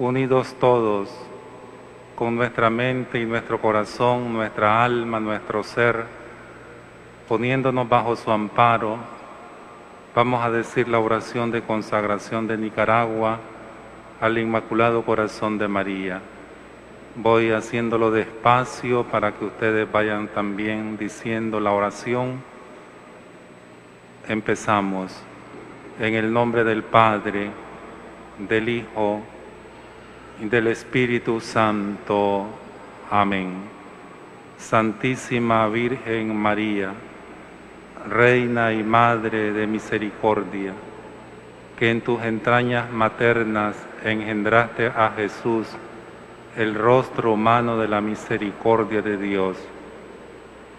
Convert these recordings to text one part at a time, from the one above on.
unidos todos, con nuestra mente y nuestro corazón, nuestra alma, nuestro ser, poniéndonos bajo su amparo, vamos a decir la oración de consagración de Nicaragua al Inmaculado Corazón de María. Voy haciéndolo despacio para que ustedes vayan también diciendo la oración. Empezamos. En el nombre del Padre, del Hijo del Espíritu Santo. Amén. Santísima Virgen María, Reina y Madre de Misericordia, que en tus entrañas maternas engendraste a Jesús, el rostro humano de la misericordia de Dios.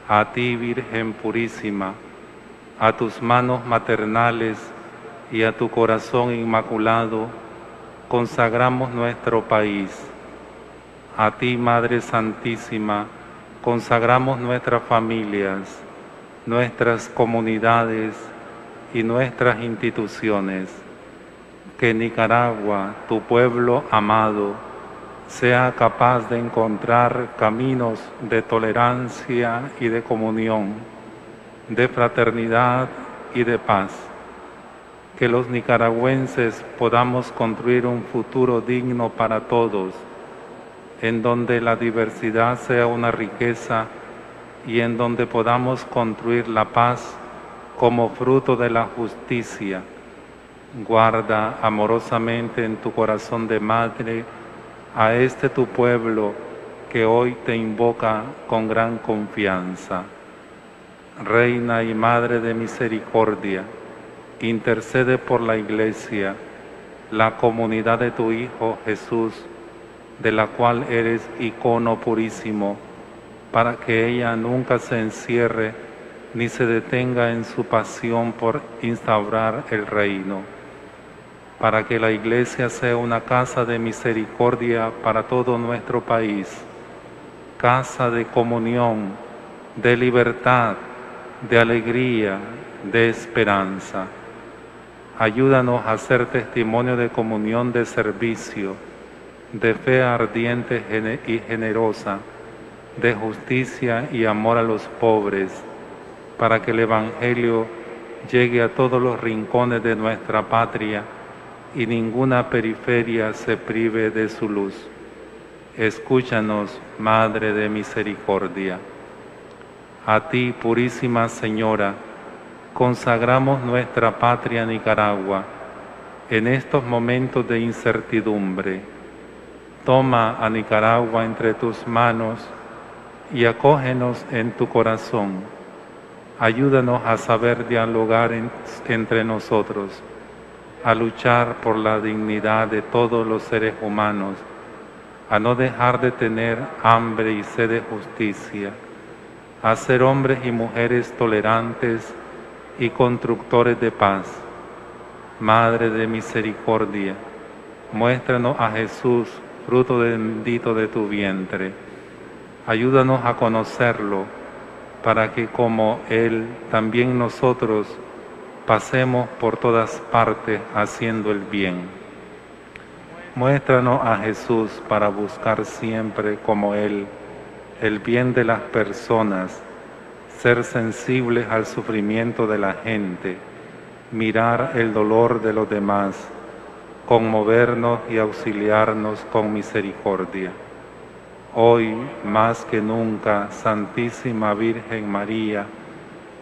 A ti, Virgen purísima, a tus manos maternales y a tu corazón inmaculado, consagramos nuestro país. A ti, Madre Santísima, consagramos nuestras familias, nuestras comunidades y nuestras instituciones. Que Nicaragua, tu pueblo amado, sea capaz de encontrar caminos de tolerancia y de comunión, de fraternidad y de paz. Que los nicaragüenses podamos construir un futuro digno para todos, en donde la diversidad sea una riqueza y en donde podamos construir la paz como fruto de la justicia. Guarda amorosamente en tu corazón de madre a este tu pueblo que hoy te invoca con gran confianza. Reina y Madre de Misericordia, intercede por la Iglesia, la comunidad de tu Hijo Jesús, de la cual eres icono purísimo, para que ella nunca se encierre ni se detenga en su pasión por instaurar el reino para que la iglesia sea una casa de misericordia para todo nuestro país, casa de comunión, de libertad, de alegría, de esperanza. Ayúdanos a ser testimonio de comunión, de servicio, de fe ardiente y generosa, de justicia y amor a los pobres, para que el Evangelio llegue a todos los rincones de nuestra patria y ninguna periferia se prive de su luz. Escúchanos, Madre de Misericordia. A ti, Purísima Señora, consagramos nuestra patria Nicaragua en estos momentos de incertidumbre. Toma a Nicaragua entre tus manos y acógenos en tu corazón. Ayúdanos a saber dialogar entre nosotros a luchar por la dignidad de todos los seres humanos, a no dejar de tener hambre y sed de justicia, a ser hombres y mujeres tolerantes y constructores de paz. Madre de misericordia, muéstranos a Jesús, fruto bendito de tu vientre. Ayúdanos a conocerlo, para que como Él, también nosotros pasemos por todas partes haciendo el bien. Muéstranos a Jesús para buscar siempre como Él el bien de las personas, ser sensibles al sufrimiento de la gente, mirar el dolor de los demás, conmovernos y auxiliarnos con misericordia. Hoy, más que nunca, Santísima Virgen María,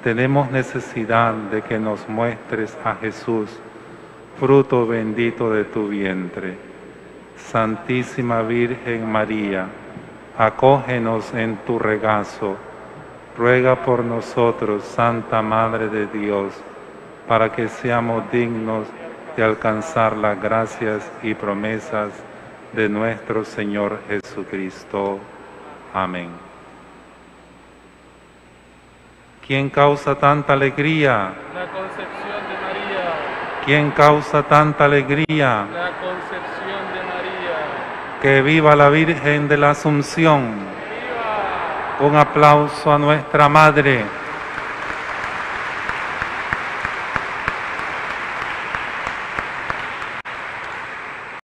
tenemos necesidad de que nos muestres a Jesús, fruto bendito de tu vientre. Santísima Virgen María, acógenos en tu regazo. Ruega por nosotros, Santa Madre de Dios, para que seamos dignos de alcanzar las gracias y promesas de nuestro Señor Jesucristo. Amén. ¿Quién causa tanta alegría? La concepción de María. ¿Quién causa tanta alegría? La concepción de María. Que viva la Virgen de la Asunción. Un aplauso a nuestra Madre.